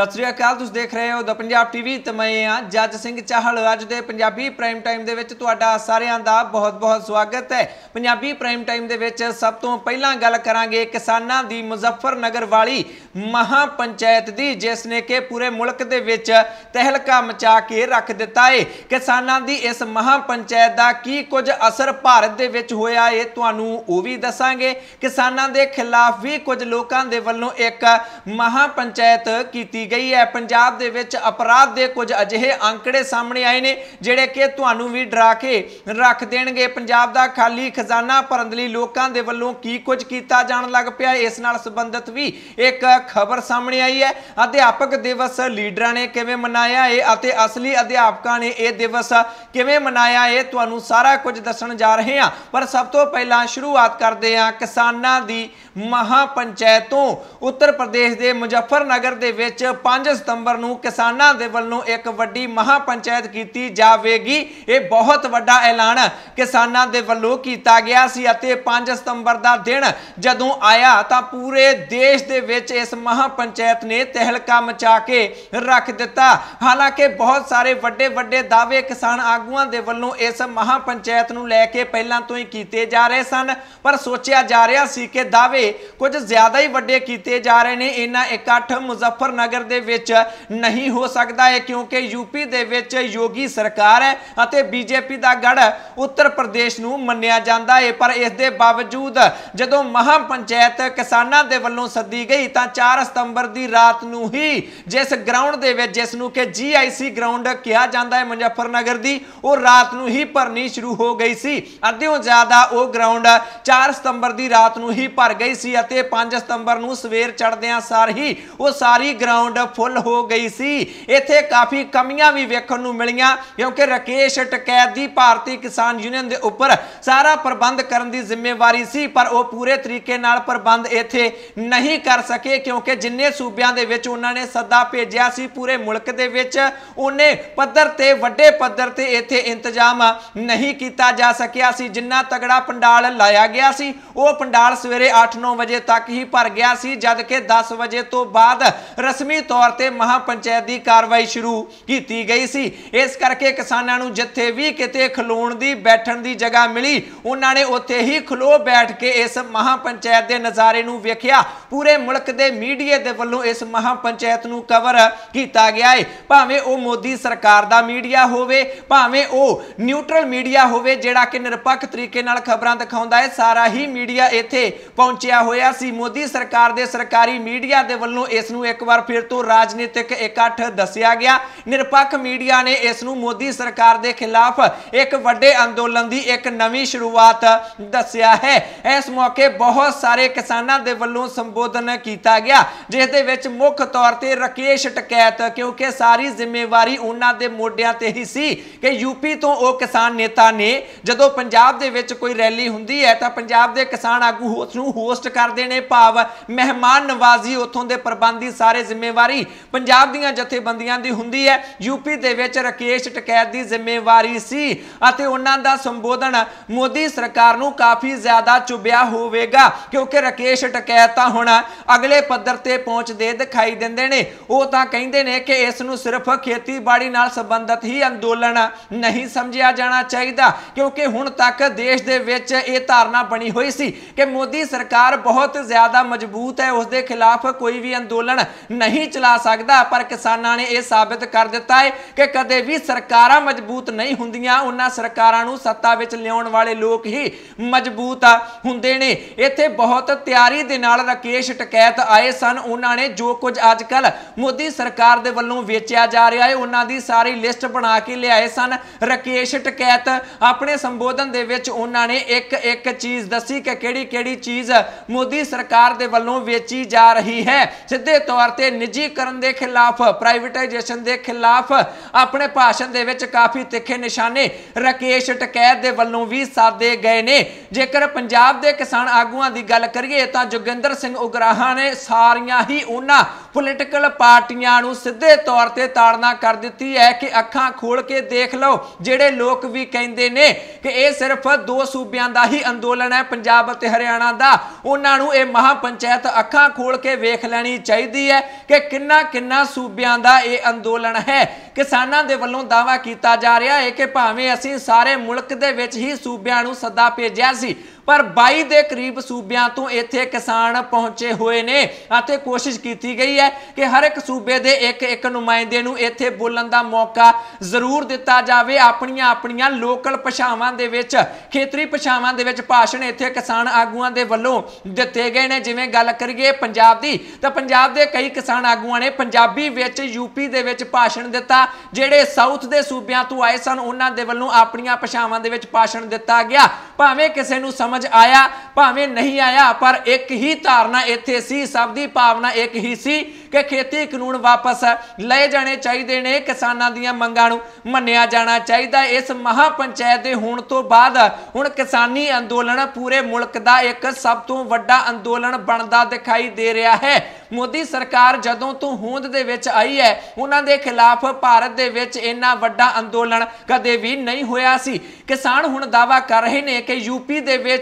ਸਤਿ ਸ੍ਰੀ ਅਕਾਲ, ਤੁਸੀਂ ਦੇਖ ਰਹੇ ਹੋ ਦ ਪੰਜਾਬ ਟੀਵੀ ਤੇ ਮੈਂ ਹਾਂ ਜੱਜ ਸਿੰਘ ਚਾਹਲ। ਅੱਜ ਦੇ ਪੰਜਾਬੀ ਪ੍ਰਾਈਮ ਟਾਈਮ ਦੇ ਵਿੱਚ ਤੁਹਾਡਾ ਸਾਰਿਆਂ ਦਾ ਬਹੁਤ-ਬਹੁਤ ਸਵਾਗਤ ਹੈ। ਪੰਜਾਬੀ ਪ੍ਰਾਈਮ ਟਾਈਮ ਦੇ ਵਿੱਚ ਸਭ ਤੋਂ ਪਹਿਲਾਂ ਗੱਲ ਕਰਾਂਗੇ ਕਿਸਾਨਾਂ ਦੀ ਮੁਜ਼ੱਫਰਨਗਰ ਵਾਲੀ ਮਹਾ ਪੰਚਾਇਤ ਦੀ, ਜਿਸ ਨੇ ਕਿ ਪੂਰੇ ਮੁਲਕ ਦੇ ਵਿੱਚ ਤਹਿਲਕਾ ਮਚਾ ਕੇ ਰੱਖ ਦਿੱਤਾ ਹੈ ਕਿਸਾਨਾਂ ਦੀ ਇਸ ਮਹਾ ਪੰਚਾਇਤ ਦਾ ਕੀ ਕੁਝ ਅਸਰ ਭਾਰਤ ਦੇ ਵਿੱਚ ਹੋਇਆ ਏ, ਤੁਹਾਨੂੰ ਉਹ ਵੀ ਦੱਸਾਂਗੇ। ਕਿਸਾਨਾਂ ਦੇ ਖਿਲਾਫ ਵੀ ਕੁਝ ਲੋਕਾਂ ਦੇ ਵੱਲੋਂ ਇੱਕ ਮਹਾ ਪੰਚਾਇਤ ਕੀਤੀ ਗਈ ਹੈ। ਪੰਜਾਬ ਦੇ ਵਿੱਚ ਅਪਰਾਧ ਦੇ ਕੁਝ ਅਜਿਹੇ ਅੰਕੜੇ ਸਾਹਮਣੇ ਆਏ ਨੇ, ਜਿਹੜੇ ਕਿ ਤੁਹਾਨੂੰ ਵੀ ਡਰਾ ਕੇ ਰੱਖ ਦੇਣਗੇ। ਪੰਜਾਬ ਦਾ ਖਾਲੀ ਖਜ਼ਾਨਾ ਭਰਨ ਲਈ ਲੋਕਾਂ ਦੇ ਵੱਲੋਂ ਕੀ ਕੁਝ ਕੀਤਾ ਜਾਣ ਲੱਗ ਪਿਆ, ਇਸ ਨਾਲ ਸੰਬੰਧਿਤ ਵੀ ਇੱਕ ਖਬਰ ਸਾਹਮਣੇ ਆਈ ਹੈ। ਅਧਿਆਪਕ ਦਿਵਸ ਲੀਡਰਾਂ ਨੇ ਕਿਵੇਂ ਮਨਾਇਆ ਹੈ ਅਤੇ ਅਸਲੀ ਅਧਿਆਪਕਾਂ ਨੇ ਇਹ ਦਿਵਸ ਕਿਵੇਂ ਮਨਾਇਆ ਇਹ ਤੁਹਾਨੂੰ ਸਾਰਾ ਕੁਝ ਦੱਸਣ ਜਾ ਰਹੇ ਹਾਂ। ਪਰ ਸਭ ਤੋਂ ਪਹਿਲਾਂ ਸ਼ੁਰੂਆਤ ਕਰਦੇ ਹਾਂ ਕਿਸਾਨਾਂ ਦੀ ਮਹਾ ਪੰਚਾਇਤ ਤੋਂ ਉੱਤਰ ਪ੍ਰਦੇਸ਼ ਦੇ ਮੁਜ਼ੱਫਰਨਗਰ ਦੇ ਵਿੱਚ 5 ਸਤੰਬਰ ਨੂੰ ਕਿਸਾਨਾਂ ਦੇ ਵੱਲੋਂ ਇੱਕ ਵੱਡੀ ਮਹਾ ਪੰਚਾਇਤ ਕੀਤੀ ਜਾਵੇਗੀ। ਇਹ ਬਹੁਤ ਵੱਡਾ ਐਲਾਨ ਕਿਸਾਨਾਂ ਦੇ ਵੱਲੋਂ ਕੀਤਾ ਗਿਆ ਸੀ ਅਤੇ 5 ਸਤੰਬਰ ਦਾ ਦਿਨ ਜਦੋਂ ਆਇਆ ਤਾਂ ਪੂਰੇ ਦੇਸ਼ ਦੇ ਵਿੱਚ ਇਸ ਮਹਾ ਪੰਚਾਇਤ ਨੇ ਤਹਿਲਕਾ ਮਚਾ ਕੇ ਰੱਖ ਦਿੱਤਾ। ਹਾਲਾਂਕਿ ਬਹੁਤ ਸਾਰੇ ਵੱਡੇ ਵੱਡੇ ਦਾਅਵੇ ਕਿਸਾਨ ਆਗੂਆਂ ਦੇ ਵੱਲੋਂ ਇਸ ਮਹਾ ਪੰਚਾਇਤ ਨੂੰ ਲੈ ਕੇ ਪਹਿਲਾਂ ਤੋਂ ਹੀ ਕੀਤੇ ਜਾ ਰਹੇ ਸਨ, ਪਰ ਸੋਚਿਆ ਜਾ ਰਿਹਾ ਸੀ ਕਿ ਦਾਅਵੇ ਕੁਝ ਜ਼ਿਆਦਾ ਹੀ ਵੱਡੇ ਕੀਤੇ ਜਾ ਰਹੇ ਨੇ। ਇਹਨਾਂ ਇਕੱਠ ਮੁਜ਼ੱਫਰਨਗਰ ਦੇ ਵਿੱਚ ਨਹੀਂ ਹੋ ਸਕਦਾ ਹੈ ਕਿਉਂਕਿ ਯੂਪੀ ਦੇ ਵਿੱਚ ਯੋਗੀ ਸਰਕਾਰ ਹੈ ਅਤੇ ਬੀਜੇਪੀ ਦਾ ਗੜ ਉੱਤਰ ਪ੍ਰਦੇਸ਼ ਨੂੰ ਮੰਨਿਆ ਜਾਂਦਾ ਹੈ ਪਰ ਇਸ ਦੇ ਬਾਵਜੂਦ ਜਦੋਂ ਮਹਾ ਪੰਚਾਇਤ ਕਿਸਾਨਾਂ ਦੇ ਵੱਲੋਂ ਸੱਦੀ ਗਈ ਤਾਂ 4 ਸਤੰਬਰ ਦੀ ਰਾਤ ਨੂੰ ਹੀ ਜਿਸ ਗਰਾਊਂਡ ਦੇ ਵਿੱਚ ਜਿਸ ਨੂੰ ਕਿ ਜੀਆਈਸੀ ਗਰਾਊਂਡ ਕਿਹਾ ਜਾਂਦਾ ਹੈ ਮੁਜ਼ੱਫਰਨਗਰ ਦੀ, ਉਹ ਰਾਤ ਨੂੰ ਹੀ ਭਰਨੀ ਸ਼ੁਰੂ ਹੋ ਗਈ ਸੀ। ਅੱਧਿਓਂ ਜ਼ਿਆਦਾ ਉਹ ਗਰਾਊਂਡ 4 ਸਤੰਬਰ ਦੀ ਰਾਤ ਨੂੰ ਹੀ ਭਰ ਗਈ ਸੀ ਅਤੇ 5 ਸਤੰਬਰ ਨੂੰ ਸਵੇਰ ਚੜਦਿਆਂ ਸਾਰ ਹੀ ਉਹ ਸਾਰੀ ਗਰਾਊਂਡ ਫੁੱਲ ਹੋ ਗਈ ਸੀ। ਇੱਥੇ ਕਾਫੀ ਕਮੀਆਂ ਵੀ ਵੇਖਣ ਨੂੰ ਮਿਲੀਆਂ, ਕਿਉਂਕਿ ਰਕੇਸ਼ ਟਕੈਤ ਦੀ ਭਾਰਤੀ ਕਿਸਾਨ ਯੂਨੀਅਨ ਦੇ ਉੱਪਰ ਸਾਰਾ ਪ੍ਰਬੰਧ ਕਰਨ ਦੀ ਜ਼ਿੰਮੇਵਾਰੀ ਸੀ, ਪਰ ਉਹ ਪੂਰੇ ਤਰੀਕੇ ਨਾਲ ਪ੍ਰਬੰਧ ਇੱਥੇ ਨਹੀਂ ਕਰ ਸਕੇ, ਕਿਉਂਕਿ ਜਿੰਨੇ ਸੂਬਿਆਂ ਦੇ ਵਿੱਚ ਉਹਨਾਂ ਨੇ ਸੱਦਾ ਭੇਜਿਆ ਸੀ, ਪੂਰੇ ਮੁਲਕ ਦੇ ਵਿੱਚ ਉਹਨੇ ਪੱਧਰ ਤੇ, ਵੱਡੇ ਪੱਧਰ ਤੇ ਇੱਥੇ ਇੰਤਜ਼ਾਮ ਨਹੀਂ ਕੀਤਾ ਜਾ ਸਕਿਆ ਸੀ। ਜਿੰਨਾ ਤਗੜਾ ਪੰਡਾਲ ਲਾਇਆ ਗਿਆ ਸੀ, ਉਹ ਪੰਡਾਲ ਸਵੇਰੇ 9 ਵਜੇ ਤੱਕ ਹੀ ਭਰ ਗਿਆ ਸੀ, ਜਦ ਕਿ 10 ਵਜੇ ਤੋਂ ਬਾਅਦ ਰਸਮੀ ਤੌਰ ਤੇ ਮਹਾ ਪੰਚਾਇਤ ਦੀ ਕਾਰਵਾਈ ਸ਼ੁਰੂ ਕੀਤੀ ਗਈ ਸੀ। ਇਸ ਕਰਕੇ ਕਿਸਾਨਾਂ ਨੂੰ ਜਿੱਥੇ ਵੀ ਕਿਤੇ ਖਲੋਣ ਦੀ, ਬੈਠਣ ਦੀ ਜਗ੍ਹਾ ਮਿਲੀ, ਉਹਨਾਂ ਨੇ ਉੱਥੇ ਹੀ ਖਲੋ ਬੈਠ ਕੇ ਇਸ ਮਹਾ ਪੰਚਾਇਤ ਦੇ ਨਜ਼ਾਰੇ ਨੂੰ ਵੇਖਿਆ। ਪੂਰੇ ਮੁਲਕ ਦੇ ਮੀਡੀਆ ਦੇ ਵੱਲੋਂ ਇਸ ਮਹਾ ਪੰਚਾਇਤ ਨੂੰ ਕਵਰ ਕੀਤਾ ਗਿਆ ਹੈ ਭਾਵੇਂ ਉਹ ਮੋਦੀ ਸਰਕਾਰ ਦਾ ਮੀਡੀਆ ਹੋਵੇ, ਭਾਵੇਂ ਉਹ ਨਿਊਟਰਲ ਮੀਡੀਆ ਹੋਵੇ, ਜਿਹੜਾ ਕਿ ਨਿਰਪੱਖ ਤਰੀਕੇ ਨਾਲ ਖਬਰਾਂ ਦਿਖਾਉਂਦਾ ਹੈ ਸਾਰਾ ਹੀ ਮੀਡੀਆ ਇੱਥੇ ਪਹੁੰਚਿਆ ਹੋਇਆ ਸੀ, ਮੋਦੀ ਸਰਕਾਰ ਦੇ ਸਰਕਾਰੀ ਮੀਡੀਆ ਦੇ ਵੱਲੋਂ ਇਸ ਨੂੰ ਇੱਕ ਵਾਰ ਫਿਰ ਤੋਂ ਰਾਜਨੀਤਿਕ ਇਕੱਠ ਦੱਸਿਆ ਗਿਆ। ਨਿਰਪੱਖ ਮੀਡੀਆ ਨੇ ਇਸ ਨੂੰ ਮੋਦੀ ਸਰਕਾਰ ਦੇ ਖਿਲਾਫ ਇੱਕ ਵੱਡੇ ਅੰਦੋਲਨ ਦੀ ਇੱਕ ਨਵੀਂ ਸ਼ੁਰੂਆਤ ਦੱਸਿਆ ਹੈ। ਇਸ ਮੌਕੇ ਬਹੁਤ ਸਾਰੇ ਕਿਸਾਨਾਂ ਦੇ ਵੱਲੋਂ ਸੰਬੋਧਨ ਕੀਤਾ ਗਿਆ, ਜਿਸ ਦੇ ਵਿੱਚ ਮੁੱਖ ਤੌਰ ਤੇ ਰਕੇਸ਼ ਟਕੈਤ, ਕਿਉਂਕਿ ਸਾਰੀ ਜ਼ਿੰਮੇਵਾਰੀ ਉਹਨਾਂ ਦੇ ਮੋਢਿਆਂ ਤੇ ਹੀ ਸੀ ਕਿ ਯੂਪੀ ਤੋਂ ਉਹ ਕਿਸਾਨ ਨੇਤਾ ਨੇ। ਜਦੋਂ ਪੰਜਾਬ ਦੇ ਵਿੱਚ ਕੋਈ ਰੈਲੀ ਹੁੰਦੀ ਹੈ ਤਾਂ ਪੰਜਾਬ ਦੇ ਕਿਸਾਨ ਆਗੂ ਉਸ ਨੂੰ ਹੋਸਟ ਕਰਦੇ ਨੇ ਭਾਵ ਮਹਿਮਾਨ ਨਵਾਜ਼ੀ ਉੱਥੋਂ ਦੇ ਪ੍ਰਬੰਧੀ ਸਾਰੇ ਜ਼ਿੰਮੇਵਾਰੀ ਪੰਜਾਬ ਦੀਆਂ ਜਥੇਬੰਦੀਆਂ ਦੀ ਹੁੰਦੀ ਹੈ। ਯੂਪੀ ਦੇ ਵਿੱਚ ਰਕੇਸ਼ ਟਕੈਤ ਦੀ ਜ਼ਿੰਮੇਵਾਰੀ ਸੀ ਅਤੇ ਉਹਨਾਂ ਦਾ ਸੰਬੋਧਨ ਮੋਦੀ ਸਰਕਾਰ ਨੂੰ ਕਾਫੀ ਜ਼ਿਆਦਾ ਚੁਬਿਆ ਹੋਵੇਗਾ, ਕਿਉਂਕਿ ਰਕੇਸ਼ ਟਕੈਤ ਤਾਂ ਹੁਣ ਅਗਲੇ ਪੱਧਰ ਤੇ ਪਹੁੰਚਦੇ ਦਿਖਾਈ ਦਿੰਦੇ ਨੇ। ਉਹ ਤਾਂ ਕਹਿੰਦੇ ਨੇ ਕਿ ਇਸ ਨੂੰ ਸਿਰਫ ਖੇਤੀਬਾੜੀ ਨਾਲ ਸੰਬੰਧਿਤ ਹੀ ਅੰਦੋਲਨ ਨਹੀਂ ਸਮਝਿਆ ਜਾਣਾ ਚਾਹੀਦਾ, ਕਿਉਂਕਿ ਹੁਣ ਤੱਕ ਦੇਸ਼ ਦੇ ਵਿੱਚ ਇਹ ਧਾਰਨਾ ਬਣੀ ਹੋਈ ਸੀ ਕਿ ਮੋਦੀ ਸਰਕਾਰ ਬਹੁਤ ਜ਼ਿਆਦਾ ਮਜ਼ਬੂਤ ਹੈ ਉਸ ਦੇ ਖਿਲਾਫ ਕੋਈ ਵੀ ਅੰਦੋਲਨ ਨਹੀਂ ਚਲਾ ਸਕਦਾ, ਪਰ ਕਿਸਾਨਾਂ ਨੇ ਇਹ ਸਾਬਿਤ ਕਰ ਦਿੱਤਾ ਹੈ ਕਿ ਕਦੇ ਵੀ ਸਰਕਾਰਾਂ ਮਜ਼ਬੂਤ ਨਹੀਂ ਹੁੰਦੀਆਂ, ਉਹਨਾਂ ਸਰਕਾਰਾਂ ਨੂੰ ਸੱਤਾ ਵਿੱਚ ਲਿਆਉਣ ਵਾਲੇ ਲੋਕ ਹੀ ਮਜ਼ਬੂਤ ਹੁੰਦੇ ਨੇ। ਇੱਥੇ ਬਹੁਤ ਤਿਆਰੀ ਦੇ ਨਾਲ ਰਕੇਸ਼ ਟਕੈਤ ਆਏ ਸਨ, ਉਹਨਾਂ ਨੇ ਜੋ ਕੁਝ ਅੱਜ ਕੱਲ ਮੋਦੀ ਸਰਕਾਰ ਦੇ ਵੱਲੋਂ ਵੇਚਿਆ ਜਾ ਰਿਹਾ ਹੈ, ਉਹਨਾਂ ਦੀ ਸਾਰੀ ਲਿਸਟ ਬਣਾ ਕੇ ਲਿਆਏ ਸਨ। ਰਕੇਸ਼ ਟਕੈਤ ਆਪਣੇ ਸੰਬੋਧਨ ਦੇ ਵਿੱਚ ਉਹਨਾਂ ਨੇ ਇੱਕ ਇੱਕ ਚੀਜ਼ ਦੱਸੀ ਕਿ ਕਿਹੜੀ ਕਿਹੜੀ ਚੀਜ਼ ਮੋਦੀ ਸਰਕਾਰ ਦੇ ਵੱਲੋਂ ਵੇਚੀ ਜਾ ਰਹੀ ਹੈ। ਸਿੱਧੇ ਤੌਰ ਤੇ ਨਿੱਜੀਕਰਨ ਦੇ ਖਿਲਾਫ ਪ੍ਰਾਈਵੇਟਾਈਜੇਸ਼ਨ ਦੇ ਖਿਲਾਫ ਆਪਣੇ ਭਾਸ਼ਣ ਦੇ ਵਿੱਚ ਕਾਫੀ ਤਿੱਖੇ ਨਿਸ਼ਾਨੇ ਰਕੇਸ਼ ਟਕੈਤ ਦੇ ਵੱਲੋਂ ਵੀ ਸਾਦੇ ਗਏ ਨੇ। ਜੇਕਰ ਪੰਜਾਬ ਦੇ ਕਿਸਾਨ ਆਗੂਆਂ ਦੀ ਗੱਲ ਕਰੀਏ ਤਾਂ ਜੋਗਿੰਦਰ ਸਿੰਘ ਉਗਰਾਹਾ ਨੇ ਸਾਰੀਆਂ ਹੀ ਉਹਨਾਂ ਪੋਲੀਟੀਕਲ ਪਾਰਟੀਆਂ ਨੂੰ ਸਿੱਧੇ ਤੌਰ ਤੇ ਤਾੜਨਾ ਕਰ ਦਿੱਤੀ ਹੈ ਕਿ ਅੱਖਾਂ ਖੋਲ ਕੇ ਦੇਖ ਲਓ। ਜਿਹੜੇ ਲੋਕ ਵੀ ਕਹਿੰਦੇ ਨੇ ਕਿ ਇਹ ਸਿਰਫ ਦੋ ਸੂਬਿਆਂ ਦਾ ਹੀ ਅੰਦੋਲਨ ਹੈ, ਪੰਜਾਬ ਅਤੇ ਹਰਿਆਣਾ ਦਾ। ਉਹਨਾਂ ਨੂੰ ਇਹ ਮਹਾ ਪੰਚਾਇਤ ਅੱਖਾਂ ਖੋਲ ਕੇ ਵੇਖ ਲੈਣੀ ਚਾਹੀਦੀ ਹੈ ਕਿ ਕਿੰਨਾ ਕਿੰਨਾ ਸੂਬਿਆਂ ਦਾ ਇਹ ਅੰਦੋਲਨ ਹੈ। ਕਿਸਾਨਾਂ ਦੇ ਵੱਲੋਂ ਦਾਵਾ ਕੀਤਾ ਜਾ ਰਿਹਾ ਹੈ ਕਿ ਭਾਵੇਂ ਅਸੀਂ ਸਾਰੇ ਮੁਲਕ ਦੇ ਵਿੱਚ ਹੀ ਸੂਬਿਆਂ ਨੂੰ ਸੱਦਾ ਭੇਜਿਆ ਸੀ ਪਰ 22 ਦੇ ਕਰੀਬ ਸੂਬਿਆਂ ਤੋਂ ਇੱਥੇ ਕਿਸਾਨ ਪਹੁੰਚੇ ਹੋਏ ਨੇ ਅਤੇ ਕੋਸ਼ਿਸ਼ ਕੀਤੀ ਗਈ ਹੈ ਕਿ ਹਰ ਇੱਕ ਸੂਬੇ ਦੇ ਇੱਕ ਇੱਕ ਨੁਮਾਇੰਦੇ ਨੂੰ ਇੱਥੇ ਬੋਲਣ ਦਾ ਮੌਕਾ ਜ਼ਰੂਰ ਦਿੱਤਾ ਜਾਵੇ। ਆਪਣੀਆਂ ਆਪਣੀਆਂ ਲੋਕਲ ਭਾਸ਼ਾਵਾਂ ਦੇ ਵਿੱਚ, ਖੇਤਰੀ ਭਾਸ਼ਾਵਾਂ ਦੇ ਵਿੱਚ ਭਾਸ਼ਣ ਇੱਥੇ ਕਿਸਾਨ ਆਗੂਆਂ ਦੇ ਵੱਲੋਂ ਦਿੱਤੇ ਗਏ ਨੇ। ਜਿਵੇਂ ਗੱਲ ਕਰੀਏ ਪੰਜਾਬ ਦੀ, ਤਾਂ ਪੰਜਾਬ ਦੇ ਕਈ ਕਿਸਾਨ ਆਗੂਆਂ ਨੇ ਪੰਜਾਬੀ ਵਿੱਚ ਯੂਪੀ ਦੇ ਵਿੱਚ ਭਾਸ਼ਣ ਦਿੱਤਾ। ਜਿਹੜੇ ਸਾਊਥ ਦੇ ਸੂਬਿਆਂ ਤੋਂ ਆਏ ਸਨ, ਉਹਨਾਂ ਦੇ ਵੱਲੋਂ ਆਪਣੀਆਂ ਭਾਸ਼ਾਵਾਂ ਦੇ ਵਿੱਚ ਭਾਸ਼ਣ ਦਿੱਤਾ ਗਿਆ। ਭਾਵੇਂ ਕਿਸੇ ਨੂੰ ਸਮਝ ਸਮਝ ਆਇਆ, ਭਾਵੇਂ ਨਹੀਂ ਆਇਆ, ਪਰ ਇੱਕ ਹੀ ਧਾਰਨਾ ਇੱਥੇ ਸੀ, ਸਭ ਦੀ ਭਾਵਨਾ ਇੱਕ ਹੀ ਸੀ ਕਿ ਖੇਤੀ ਕਾਨੂੰਨ ਵਾਪਸ ਲਏ ਜਾਣੇ ਚਾਹੀਦੇ ਨੇ, ਕਿਸਾਨਾਂ ਦੀਆਂ ਮੰਗਾਂ ਨੂੰ ਮੰਨਿਆ ਜਾਣਾ ਚਾਹੀਦਾ। ਇਸ ਮਹਾ ਪੰਚਾਇਤ ਦੇ ਹੋਣ ਤੋਂ ਬਾਅਦ ਹੁਣ ਕਿਸਾਨੀ ਅੰਦੋਲਨ ਪੂਰੇ ਮੁਲਕ ਦਾ ਇੱਕ ਸਭ ਤੋਂ ਵੱਡਾ ਅੰਦੋਲਨ ਬਣਦਾ ਦਿਖਾਈ ਦੇ ਰਿਹਾ ਹੈ। ਮੋਦੀ ਸਰਕਾਰ ਜਦੋਂ ਤੋਂ ਹੋਂਦ ਦੇ ਵਿੱਚ ਆਈ ਹੈ, ਉਹਨਾਂ ਦੇ ਖਿਲਾਫ ਭਾਰਤ ਦੇ ਵਿੱਚ ਇੰਨਾ ਵੱਡਾ ਅੰਦੋਲਨ ਕਦੇ ਵੀ ਨਹੀਂ ਹੋਇਆ ਸੀ। ਕਿਸਾਨ ਹੁਣ ਦਾਵਾ ਕਰ ਰਹੇ ਨੇ ਕਿ ਯੂਪੀ ਦੇ ਵਿੱਚ